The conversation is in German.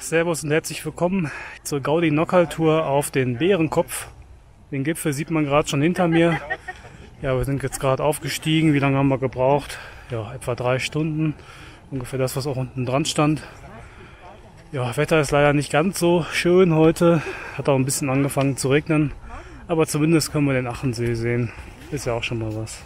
Servus und herzlich willkommen zur Gaudi Nockal Tour auf den Bärenkopf. Den Gipfel sieht man gerade schon hinter mir. Ja, wir sind jetzt gerade aufgestiegen. Wie lange haben wir gebraucht? Ja, etwa drei Stunden. Ungefähr das, was auch unten dran stand. Ja, Wetter ist leider nicht ganz so schön heute. Hat auch ein bisschen angefangen zu regnen. Aber zumindest können wir den Achensee sehen. Ist ja auch schon mal was.